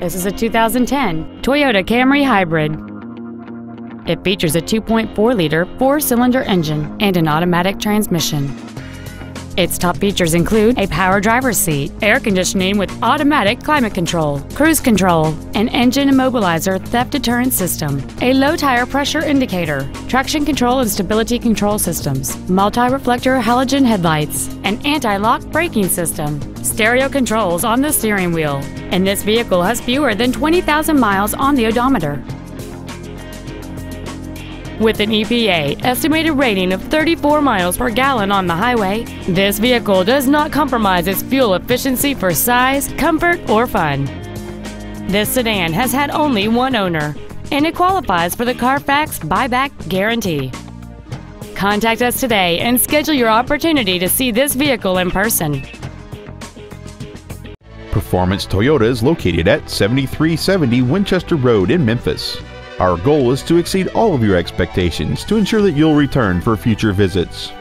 This is a 2010 Toyota Camry Hybrid. It features a 2.4-liter four-cylinder engine and an automatic transmission. Its top features include a power driver's seat, air conditioning with automatic climate control, cruise control, an engine immobilizer theft deterrent system, a low tire pressure indicator, traction control and stability control systems, multi-reflector halogen headlights, an anti-lock braking system, stereo controls on the steering wheel, and this vehicle has fewer than 20,000 miles on the odometer. With an EPA estimated rating of 34 miles per gallon on the highway, this vehicle does not compromise its fuel efficiency for size, comfort, or fun. This sedan has had only one owner, and it qualifies for the Carfax buyback guarantee. Contact us today and schedule your opportunity to see this vehicle in person. Performance Toyota is located at 7370 Winchester Road in Memphis. Our goal is to exceed all of your expectations to ensure that you'll return for future visits.